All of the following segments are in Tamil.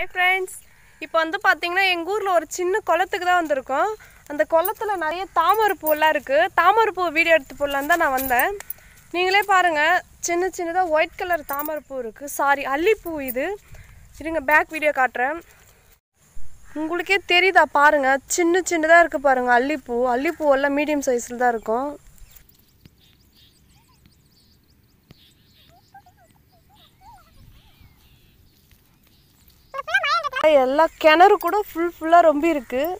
ஹாய் ஃப்ரெண்ட்ஸ் இப்போ வந்து பார்த்தீங்கன்னா எங்கள் ஊரில் ஒரு சின்ன குளத்துக்கு தான் வந்திருக்கோம். அந்த குளத்துல நிறைய தாமரை பூவெல்லாம் இருக்குது தாமரை பூ வீடியோ எடுத்து போடலான்னு தான் நான் வந்தேன். நீங்களே பாருங்கள் சின்ன சின்னதாக ஒயிட் கலர் தாமரை பூ இருக்குது சாரி அல்லிப்பூ இது. இருங்க பேக் வீடியோ காட்டுறேன். உங்களுக்கே தெரியுதா பாருங்கள் சின்ன சின்னதாக இருக்குது பாருங்கள் அல்லிப்பூ. அல்லிப்பூ எல்லாம் மீடியம் சைஸில் தான் இருக்கும். எல்லா கிணறு கூட ஃபுல் ஃபுல்லாக ரொம்ப இருக்குது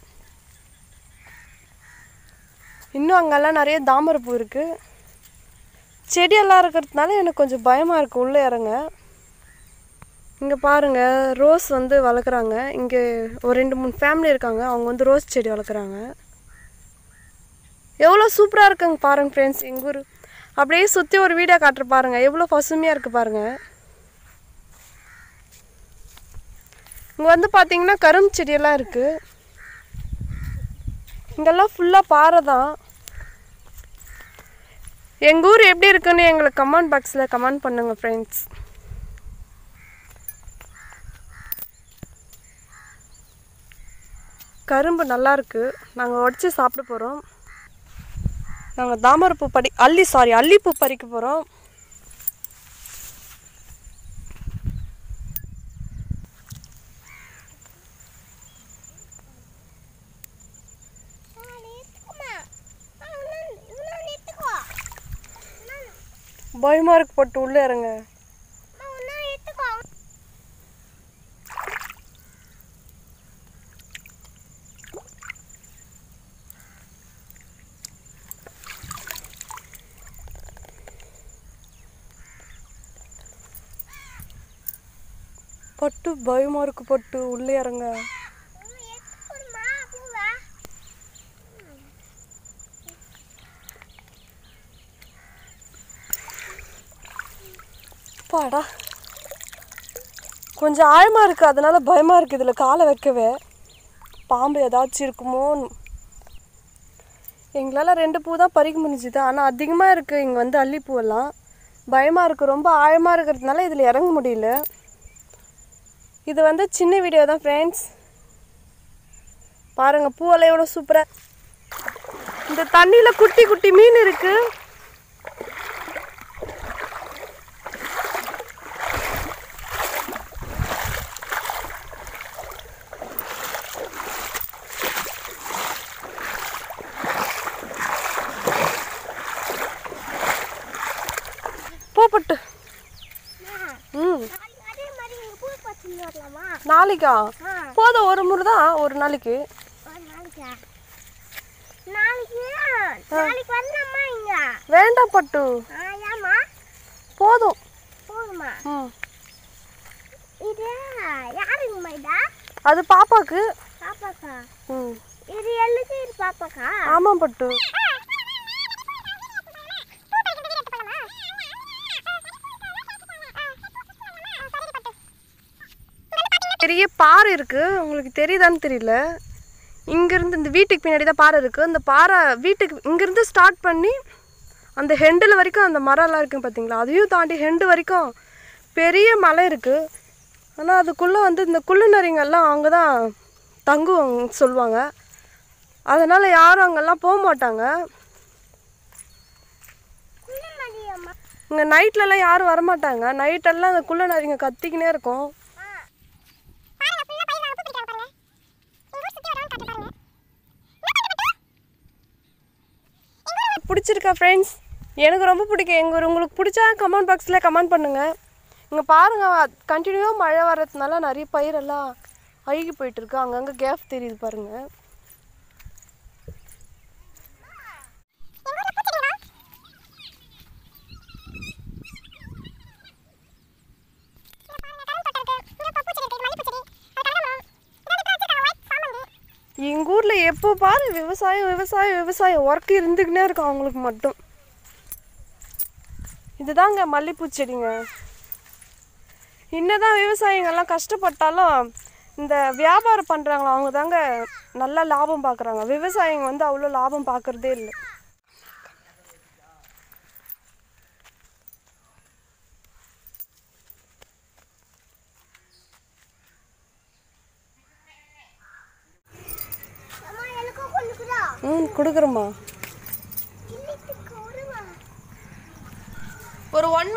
இன்னும் அங்கெல்லாம் நிறைய தாமரை பூ இருக்கு. செடியெல்லாம் இருக்கிறதுனால எனக்கு கொஞ்சம் பயமாக இருக்குது உள்ளே இறங்க. இங்கே பாருங்கள் ரோஸ் வந்து வளர்க்குறாங்க. இங்கே ஒரு ரெண்டு மூணு ஃபேமிலி இருக்காங்க அவங்க வந்து ரோஸ் செடி வளர்க்குறாங்க. எவ்வளோ சூப்பராக இருக்குங்க பாருங்கள் ஃப்ரெண்ட்ஸ் எங்கள் ஊர். அப்படியே சுற்றி ஒரு வீடியோ காட்டுற பாருங்கள் எவ்வளோ பசுமையாக இருக்குது பாருங்கள் இங்கே வந்து பார்த்தீங்கன்னா கரும்பு செடியெல்லாம் இருக்குது இங்கெல்லாம் ஃபுல்லாக பாறை தான். எங்கள் ஊர் எப்படி இருக்குன்னு எங்களுக்கு கமெண்ட் பாக்ஸில் கமெண்ட் பண்ணுங்கள் ஃப்ரெண்ட்ஸ் கரும்பு நல்லா இருக்குது நாங்கள் உடச்சி சாப்பிட போகிறோம் நாங்கள் தாமரைப்பூ படி அல்லி சாரி அல்லிப்பூ பறிக்க போகிறோம் பயமாக இருக்கு போட்டு உள்ளே இறங்க. பட்டு பயமாக இருக்கு பட்டு உள்ளே இறங்க. அப்பாடா. கொஞ்சம் ஆழமாக இருக்குது அதனால் பயமாக இருக்குது இதில் காலை வைக்கவே. பாம்பு ஏதாச்சும் இருக்குமோன்னு எங்களால் ரெண்டு பூ தான் பறிக்க முடிஞ்சுது ஆனால் அதிகமாக இருக்குது இங்கே வந்து அல்லிப்பூவெல்லாம். பயமாக இருக்குது ரொம்ப ஆழமாக இருக்கிறதுனால இதில் இறங்க முடியல. இது வந்து சின்ன வீடியோ தான் ஃப்ரெண்ட்ஸ் பாருங்கள் பூவெல்லாம் எவ்வளோ சூப்பராக இந்த தண்ணியில் குட்டி குட்டி மீன் இருக்குது போப்பட்டு. ம். நாளைக்கா? போதும் ஒரு முறை தான் ஒரு நாளைக்கு. வேண்டாம் பட்டு. போதும். அது பாப்பாக்கு. ம். இது எழுதி பாப்பாக்கா. ஆமாம் பட்டு. பெரிய பாறை இருக்குது உங்களுக்கு தெரியுதான்னு தெரியல. இங்கேருந்து இந்த வீட்டுக்கு பின்னாடி தான் பாறை இருக்குது அந்த பாறை வீட்டுக்கு இங்கேருந்து ஸ்டார்ட் பண்ணி அந்த ஹெண்டில் வரைக்கும் அந்த மரம்லாம் இருக்குது பார்த்தீங்களா அதையும் தாண்டி ஹெண்டு வரைக்கும் பெரிய மலை இருக்குது ஆனால் அதுக்குள்ளே வந்து இந்த குள்ளுநரிங்கெல்லாம் அங்கே தான் தங்குவாங்க சொல்லுவாங்க. அதனால் யாரும் அங்கெல்லாம் போக மாட்டாங்க. இங்கே நைட்லலாம் யாரும் வரமாட்டாங்க. நைட்டெல்லாம் அந்த குள்ளநரிங்க கத்திக்கினே இருக்கும். பிடிச்சிருக்கா ஃப்ரெண்ட்ஸ் எனக்கு ரொம்ப பிடிக்கும். எங்கள் உங்களுக்கு பிடிச்சா கமெண்ட் பாக்ஸில் கமெண்ட் பண்ணுங்கள் இங்கே பாருங்கள் கண்டினியூவாக மழை வர்றதுனால நிறைய பயிரெல்லாம் அழுகி போயிட்டுருக்கு அங்கங்கே கேப் தெரியுது பாருங்கள் எங்கள் ஊரில் எப்போ பாரு விவசாயம் விவசாயம் விவசாயம் ஒர்க் இருந்துக்கினே இருக்கும் அவங்களுக்கு மட்டும். இதுதாங்க மல்லிகைப்பூ செடிங்க. என்னதான் விவசாயிங்கெல்லாம் கஷ்டப்பட்டாலும் இந்த வியாபாரம் பண்ணுறாங்களோ அவங்க தாங்க நல்லா லாபம் பார்க்குறாங்க விவசாயிங்க வந்து அவ்வளோ லாபம் பார்க்குறதே இல்லை. ம் கொடுக்குறோம்மா. ஒரு ஒன்